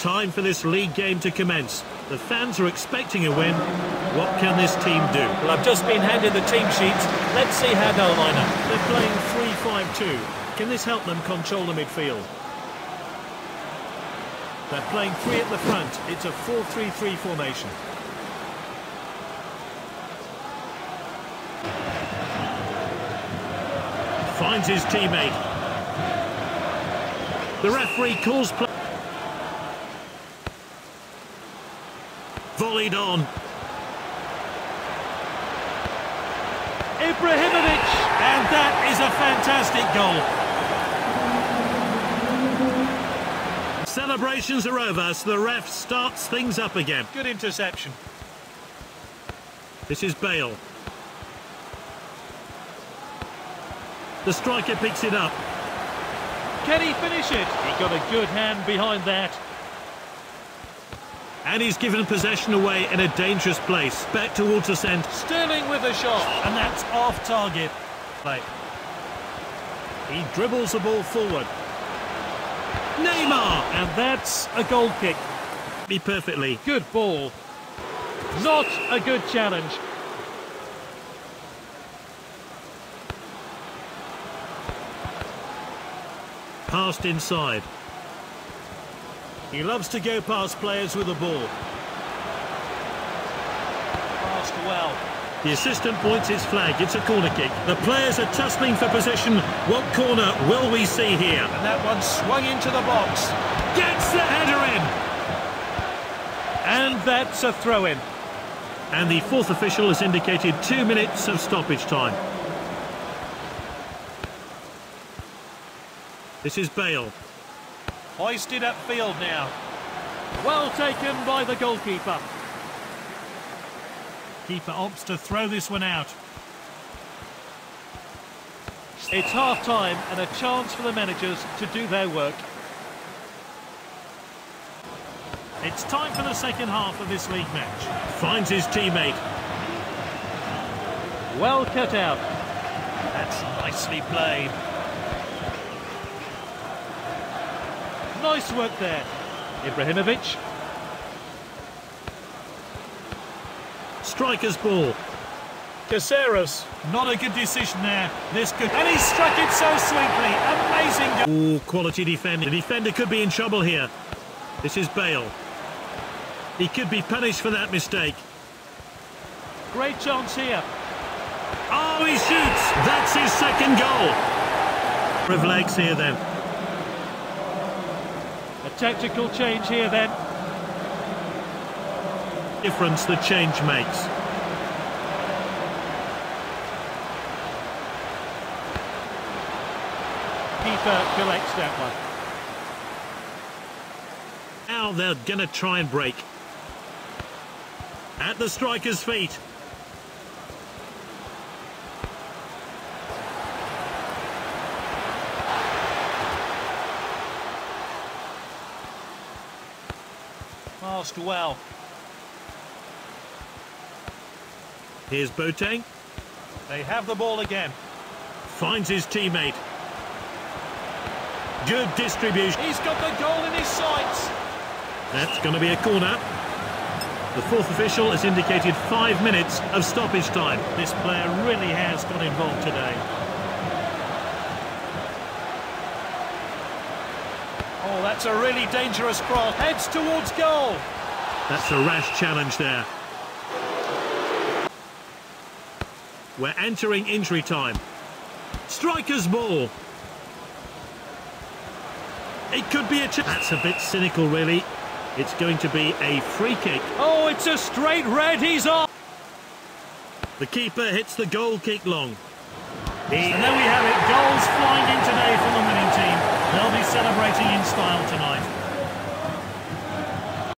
Time for this league game to commence. The fans are expecting a win. What can this team do? Well, I've just been handed the team sheets. Let's see how they'll line up. They're playing 3-5-2. Can this help them control the midfield? They're playing three at the front. It's a 4-3-3 formation. Finds his teammate. The referee calls play. Volleyed on. Ibrahimovic, and that is a fantastic goal. Celebrations are over, so the ref starts things up again. Good interception. This is Bale. The striker picks it up. Can he finish it? He got a good hand behind that. And he's given possession away in a dangerous place. Back towards the centre. Sterling with a shot, and that's off target. Play. He dribbles the ball forward. Neymar! And that's a goal kick. Be perfectly. Good ball. Not a good challenge. Passed inside. He loves to go past players with the ball. Passed well. The assistant points his flag. It's a corner kick. The players are tussling for position. What corner will we see here? And that one swung into the box. Gets the header in. And that's a throw-in. And the fourth official has indicated two minutes of stoppage time. This is Bale. Hoisted upfield now. Well taken by the goalkeeper. Keeper opts to throw this one out. It's half-time and a chance for the managers to do their work. It's time for the second half of this league match. Finds his teammate. Well cut out. That's nicely played. Nice work there. Ibrahimovic. Striker's ball. Caceres. Not a good decision there. This could... And he struck it so sweetly. Amazing. Ooh, quality defender. The defender could be in trouble here. This is Bale. He could be punished for that mistake. Great chance here. Oh, he shoots. That's his second goal. Of legs here then. A tactical change here then. Difference the change makes. Keeper collects that one. Now they're going to try and break. At the striker's feet. Passed well. Here's Boateng. They have the ball again. Finds his teammate. Good distribution. He's got the goal in his sights. That's going to be a corner. The fourth official has indicated five minutes of stoppage time. This player really has got involved today. Oh, that's a really dangerous cross. Heads towards goal. That's a rash challenge there. We're entering injury time. Striker's ball. It could be a chance. That's a bit cynical, really. It's going to be a free kick. Oh, it's a straight red. He's off. The keeper hits the goal kick long. And there we have it. Goals flying in today from the winning team. They'll be celebrating in style tonight.